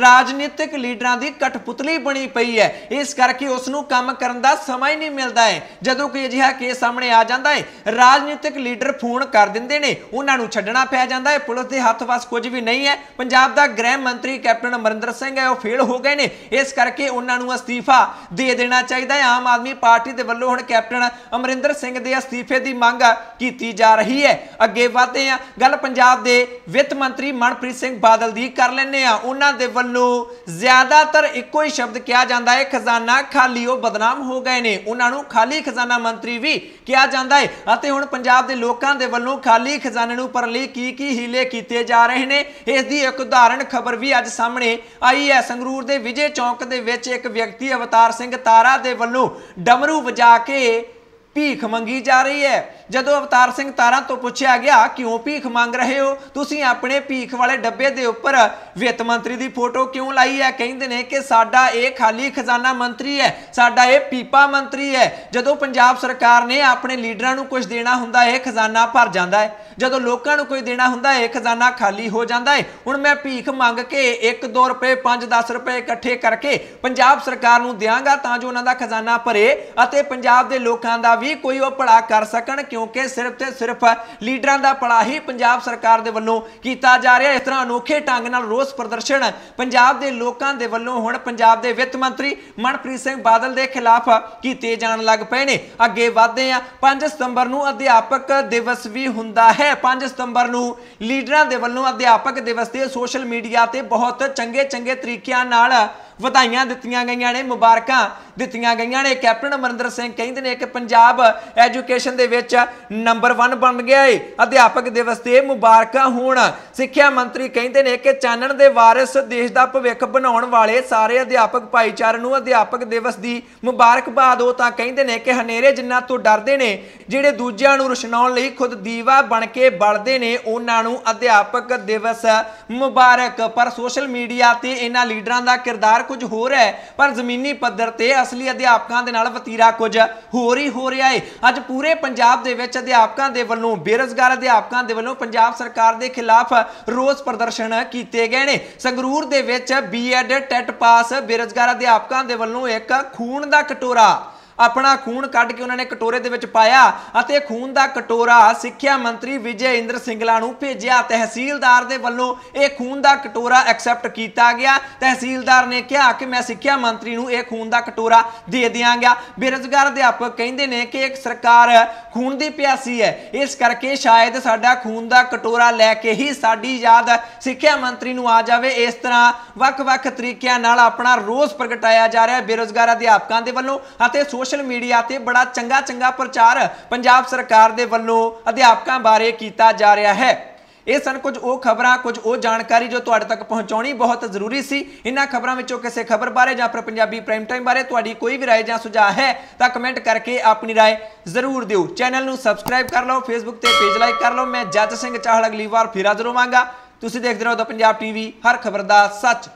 ਰਾਜਨੀਤਿਕ ਲੀਡਰਾਂ ਦੀ ਕਠਪੁਤਲੀ ਬਣੀ ਪਈ ਹੈ। ਇਸ ਕਰਕੇ ਉਸ ਨੂੰ ਕੰਮ ਕਰਨ ਦਾ ਸਮਾਂ ਹੀ ਨਹੀਂ ਮਿਲਦਾ ਹੈ। ਜਦੋਂ ਕੋਈ ਅਜਿਹਾ ਕੇਸ ਸਾਹਮਣੇ ਆ ਜਾਂਦਾ ਹੈ, ਰਾਜਨੀਤਿਕ ਲੀਡਰ ਫੋਨ ਕਰ ਦਿੰਦੇ ਨੇ। ਉਹਨਾਂ ਨੂੰ ਛੱਡਣਾ ਪੈ ਜਾਂਦਾ ਹੈ। ਪੁਲਿਸ ਦੇ ਹੱਥ ਵਸ ਕੁਝ ਵੀ ਨਹੀਂ ਹੈ। ਪੰਜਾਬ ਦਾ ਗ੍ਰਹਿ ਮੰਤਰੀ ਕੈਪਟਨ ਅਮਰਿੰਦਰ ਸਿੰਘ ਹੈ, ਉਹ ਫੇਲ ਹੋ ਗਏ ਨੇ। ਇਸ ਕਰਕੇ ਉਹਨਾਂ ਨੂੰ ਅਸਤੀਫਾ ਦੇ ਦੇਣਾ ਚਾਹੀਦਾ ਹੈ। ਆਮ ਆਦਮੀ ਪਾਰਟੀ ਦੇ ਵੱਲੋਂ ਹੁਣ ਕੈਪਟਨ ਅਮਰਿੰਦਰ ਸਿੰਘ ਦੇ ਅਸਤੀਫੇ ਦੀ ਮੰਗ ਕੀਤੀ ਜਾ ਰਹੀ ਹੈ। ਅੱਗੇ ਵਧਦੇ ਹਾਂ। ਗੱਲ ਪੰਜਾਬ ਦੇ ਵਿੱਤ ਮੰਤਰੀ ਮਨਪ੍ਰੀਤ ਸਿੰਘ ਬਾਦਲ ਦੀ ਕਰ ਲੈਨੇ ਆ। ਉਹਨਾਂ ਦੇ ਵੱਲੋਂ ਜ਼ਿਆਦਾਤਰ ਇੱਕੋ ਹੀ ਸ਼ਬਦ ਕਿਹਾ ਜਾਂਦਾ ਹੈ, ਖਜ਼ਾਨਾ ਖਾਲੀ, ਉਹ ਬਦਨਾਮ ਹੋ ਗਏ ਨੇ। ਉਹਨਾਂ ਨੂੰ ਖਾਲੀ ਖਜ਼ਾਨਾ ਮੰਤਰੀ ਵੀ ਕਿਹਾ ਜਾਂਦਾ ਹੈ। ਅਤੇ ਹੁਣ ਪੰਜਾਬ ਦੇ ਲੋਕਾਂ ਦੇ ਵੱਲੋਂ ਖਾਲੀ ਖਜ਼ਾਨੇ ਨੂੰ ਭਰਨ ਲਈ ਕੀ ਕੀ ਹੀਲੇ ਕੀਤੇ ਜਾ ਰਹੇ ਨੇ, ਇਸ ਦੀ ਇੱਕ ਉਦਾਹਰਣ ਖਬਰ ਵੀ ਅੱਜ ਸਾਹਮਣੇ ਆਈ ਹੈ। ਸੰਗਰੂਰ ਦੇ ਵਿਜੇ ਚੌਂਕ ਦੇ ਵਿੱਚ ਇੱਕ ਵਿਅਕਤੀ, ਅਵਤਾਰ ਸਿੰਘ ਤਾਰਾ ਦੇ ਵੱਲੋਂ ਡਮਰੂ ਵਜਾ ਕੇ ਭੀਖ ਮੰਗੀ ਜਾ ਰਹੀ ਹੈ। ਜਦੋਂ ਅਵਤਾਰ ਸਿੰਘ ਤਾਰਾਂ ਤੋਂ ਪੁੱਛਿਆ ਗਿਆ, ਕਿਉਂ ਭੀਖ ਮੰਗ ਰਹੇ ਹੋ? ਤੁਸੀਂ ਆਪਣੇ ਭੀਖ ਵਾਲੇ ਡੱਬੇ ਦੇ ਉੱਪਰ ਵਿੱਤ ਮੰਤਰੀ ਦੀ ਫੋਟੋ ਕਿਉਂ ਲਾਈ ਹੈ? ਕਹਿੰਦੇ ਨੇ ਕਿ ਸਾਡਾ ਇਹ ਖਾਲੀ ਖਜ਼ਾਨਾ ਮੰਤਰੀ ਹੈ, ਸਾਡਾ ਇਹ ਪੀਪਾ ਮੰਤਰੀ ਹੈ। ਜਦੋਂ ਪੰਜਾਬ ਸਰਕਾਰ ਨੇ ਆਪਣੇ ਲੀਡਰਾਂ ਨੂੰ ਕੁਝ ਦੇਣਾ ਹੁੰਦਾ ਹੈ ਖਜ਼ਾਨਾ ਭਰ ਜਾਂਦਾ ਹੈ। ਜਦੋਂ ਲੋਕਾਂ ਨੂੰ ਕੋਈ ਦੇਣਾ ਹੁੰਦਾ ਹੈ ਖਜ਼ਾਨਾ ਖਾਲੀ ਹੋ ਜਾਂਦਾ ਹੈ। ਹੁਣ ਮੈਂ ਭੀਖ ਮੰਗ ਕੇ 1-2 ਰੁਪਏ 5-10 ਰੁਪਏ ਇਕੱਠੇ ਕਰਕੇ ਪੰਜਾਬ ਸਰਕਾਰ ਨੂੰ ਦਿਆਂਗਾ ਤਾਂ ਜੋ ਉਹਨਾਂ ਦਾ ਖਜ਼ਾਨਾ ਭਰੇ ਅਤੇ ਪੰਜਾਬ ਦੇ ਲੋਕਾਂ ਦਾ ਵੀ ਕੋਈ ਉਹ ਭਲਾ ਕਰ ਸਕਣ, ਕਿਉਂਕਿ ਸਿਰਫ ਤੇ ਸਿਰਫ ਲੀਡਰਾਂ ਦਾ ਭਲਾ ਹੀ ਪੰਜਾਬ ਸਰਕਾਰ ਦੇ ਵੱਲੋਂ ਕੀਤਾ ਜਾ ਰਿਹਾ ਇਸ ਤਰ੍ਹਾਂ ਅਨੋਖੇ ਢੰਗ ਨਾਲ ਰੋਸ ਪ੍ਰਦਰਸ਼ਨ ਪੰਜਾਬ ਦੇ ਲੋਕਾਂ ਦੇ ਵੱਲੋਂ ਹੁਣ ਪੰਜਾਬ ਦੇ ਵਿੱਤ ਮੰਤਰੀ ਮਨਪ੍ਰੀਤ ਸਿੰਘ ਬਾਦਲ ਦੇ ਖਿਲਾਫ ਕੀਤੇ ਜਾਣ ਲੱਗ ਪਏ ਨੇ। ਅੱਗੇ ਵਧਦੇ ਆ 5 ਸਤੰਬਰ ਨੂੰ ਅਧਿਆਪਕ ਦਿਵਸ ਵੀ ਹੁੰਦਾ ਹੈ। 5 ਸਤੰਬਰ ਨੂੰ ਲੀਡਰਾਂ ਦੇ ਵੱਲੋਂ ਅਧਿਆਪਕ ਦਿਵਸ ਤੇ ਸੋਸ਼ਲ ਮੀਡੀਆ ਤੇ ਬਹੁਤ ਚੰਗੇ ਚੰਗੇ ਤਰੀਕਿਆਂ ਨਾਲ ਵਧਾਈਆਂ ਦਿੱਤੀਆਂ ਗਈਆਂ ਨੇ, ਮੁਬਾਰਕਾਂ ਦਿੱਤੀਆਂ ਗਈਆਂ ਨੇ। ਕੈਪਟਨ ਅਮਰਿੰਦਰ ਸਿੰਘ ਕਹਿੰਦੇ ਨੇ ਕਿ ਪੰਜਾਬ ਐਜੂਕੇਸ਼ਨ ਦੇ ਵਿੱਚ ਨੰਬਰ 1 ਬਣ ਗਿਆ ਏ। ਅਧਿਆਪਕ ਦਿਵਸ ਤੇ ਮੁਬਾਰਕਾਂ ਹੋਣ। ਸਿੱਖਿਆ ਮੰਤਰੀ ਕਹਿੰਦੇ ਨੇ ਕਿ ਚਾਨਣ ਦੇ ਵਾਰਿਸ ਦੇਸ਼ ਦਾ ਭਵਿੱਖ ਬਣਾਉਣ ਵਾਲੇ ਸਾਰੇ ਅਧਿਆਪਕ ਭਾਈਚਾਰੇ ਨੂੰ ਅਧਿਆਪਕ ਦਿਵਸ ਦੀ ਮੁਬਾਰਕਬਾਦ ਉਹ ਤਾਂ ਕਹਿੰਦੇ ਨੇ ਕਿ ਹਨੇਰੇ ਜਿੰਨਾ ਤੋਂ ਡਰਦੇ ਨੇ, ਜਿਹੜੇ ਦੂਜਿਆਂ ਨੂੰ ਰੁਸ਼ਨਾਉਣ ਲਈ ਖੁਦ ਦੀਵਾ ਬਣ ਕੇ ਬਲਦੇ ਨੇ, ਉਹਨਾਂ ਨੂੰ ਅਧਿਆਪਕ ਦਿਵਸ ਮੁਬਾਰਕ। ਪਰ ਸੋਸ਼ਲ ਮੀਡੀਆ ਤੇ ਇਹਨਾਂ ਲੀਡਰਾਂ ਦਾ ਕਿਰਦਾਰ ਕੁਝ ਹੋਰ ਹੈ, ਪਰ ਜ਼ਮੀਨੀ ਪੱਧਰ ਤੇ ਅਸਲੀ ਅਧਿਆਪਕਾਂ ਦੇ ਨਾਲ ਵਤੀਰਾ ਕੁਝ ਹੋਰ ਹੀ ਹੋ ਰਿਹਾ ਹੈ ਅੱਜ ਪੂਰੇ ਪੰਜਾਬ ਦੇ ਵਿੱਚ ਅਧਿਆਪਕਾਂ ਦੇ ਵੱਲੋਂ, ਬੇਰੋਜ਼ਗਾਰ ਅਧਿਆਪਕਾਂ ਦੇ ਵੱਲੋਂ ਪੰਜਾਬ ਸਰਕਾਰ ਦੇ ਖਿਲਾਫ ਰੋਸ ਪ੍ਰਦਰਸ਼ਨ ਕੀਤੇ ਗਏ ਨੇ। ਸੰਗਰੂਰ ਦੇ ਵਿੱਚ ਬੀਐਡ ਟੈਟ ਪਾਸ ਬੇਰੋਜ਼ਗਾਰ ਅਧਿਆਪਕਾਂ ਦੇ ਵੱਲੋਂ ਇੱਕ ਖੂਨ ਦਾ ਕਟੋਰਾ ਆਪਣਾ ਖੂਨ ਕੱਢ ਕੇ ਉਹਨਾਂ ਨੇ ਕਟੋਰੇ ਦੇ ਵਿੱਚ ਪਾਇਆ ਅਤੇ ਖੂਨ ਦਾ ਕਟੋਰਾ ਸਿੱਖਿਆ ਮੰਤਰੀ ਵਿਜੇ ਇੰਦਰ ਸਿੰਗਲਾ ਨੂੰ ਭੇਜਿਆ। ਤਹਿਸੀਲਦਾਰ ਦੇ ਵੱਲੋਂ ਇਹ ਖੂਨ ਦਾ ਕਟੋਰਾ ਐਕਸੈਪਟ ਕੀਤਾ ਗਿਆ। ਤਹਿਸੀਲਦਾਰ ਨੇ ਕਿਹਾ ਕਿ ਮੈਂ ਸਿੱਖਿਆ ਮੰਤਰੀ ਨੂੰ ਇਹ ਖੂਨ ਦਾ ਕਟੋਰਾ ਦੇ ਦਿਆਂਗਾ। ਬੇਰੁਜ਼ਗਾਰ ਅਧਿਆਪਕ ਕਹਿੰਦੇ ਨੇ ਕਿ ਇੱਕ ਸਰਕਾਰ ਖੂਨ ਦੀ ਪਿਆਸੀ ਹੈ। ਇਸ ਕਰਕੇ ਸ਼ਾਇਦ ਸਾਡਾ ਖੂਨ ਦਾ ਕਟੋਰਾ ਲੈ ਕੇ ਹੀ ਸਾਡੀ ਯਾਦ ਸਿੱਖਿਆ ਮੰਤਰੀ ਨੂੰ ਆ ਜਾਵੇ। ਇਸ ਤਰ੍ਹਾਂ ਵੱਖ-ਵੱਖ ਤਰੀਕਿਆਂ ਨਾਲ ਆਪਣਾ ਰੋਸ ਪ੍ਰਗਟਾਇਆ ਜਾ ਰਿਹਾ ਹੈ ਬੇਰੁਜ਼ਗਾਰ ਅਧਿਆਪਕਾਂ ਦੇ ਵੱਲੋਂ ਅਤੇ ਸੋਸ਼ਲ ਮੀਡੀਆ ਤੇ ਬੜਾ ਚੰਗਾ ਚੰਗਾ ਪ੍ਰਚਾਰ ਪੰਜਾਬ ਸਰਕਾਰ ਦੇ ਵੱਲੋਂ ਅਧਿਆਪਕਾਂ ਬਾਰੇ ਕੀਤਾ ਜਾ ਰਿਹਾ ਹੈ ਇਹ ਸਨ ਕੁਝ ਉਹ ਖਬਰਾਂ ਕੁਝ ਉਹ ਜਾਣਕਾਰੀ ਜੋ ਤੁਹਾਡੇ ਤੱਕ ਪਹੁੰਚਾਉਣੀ ਬਹੁਤ ਜ਼ਰੂਰੀ ਸੀ ਇਹਨਾਂ ਖਬਰਾਂ ਵਿੱਚੋਂ ਕਿਸੇ ਖਬਰ ਬਾਰੇ ਜਾਂ ਫਿਰ ਪੰਜਾਬੀ ਪ੍ਰਾਈਮ ਟਾਈਮ ਬਾਰੇ ਤੁਹਾਡੀ ਕੋਈ ਵੀ رائے ਜਾਂ ਸੁਝਾਅ ਹੈ ਤਾਂ ਕਮੈਂਟ ਕਰਕੇ ਆਪਣੀ رائے ਜ਼ਰੂਰ ਦਿਓ ਚੈਨਲ ਨੂੰ ਸਬਸਕ੍ਰਾਈਬ ਕਰ ਲਓ ਫੇਸਬੁੱਕ ਤੇ ਪੇਜ ਲਾਈਕ ਕਰ ਲਓ ਮੈਂ ਜੱਜ ਸਿੰਘ ਚਾਹਲ ਅਗਲੀ ਵਾਰ ਫਿਰ ਹਾਜ਼ਰ ਹੋਵਾਂਗਾ ਤੁਸੀਂ ਦੇਖਦੇ ਰਹੋ ਦਾ ਪੰਜਾਬ ਟੀਵੀ ਹਰ ਖਬਰ ਦਾ ਸੱਚ